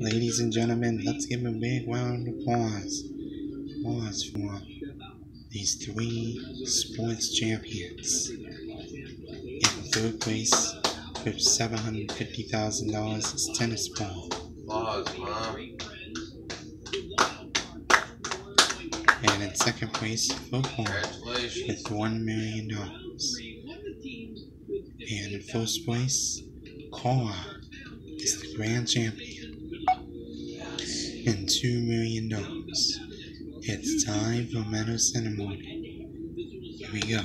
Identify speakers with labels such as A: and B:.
A: Ladies and gentlemen, let's give a big round of applause. Applause for these three sports champions. In third place with $750,000 is Tennis Ball.
B: Applause, Mom.
A: And in second place, football with $1 million. And in first place, Cora is the grand champion. And $2 million. It's time for medal ceremony. Here we go.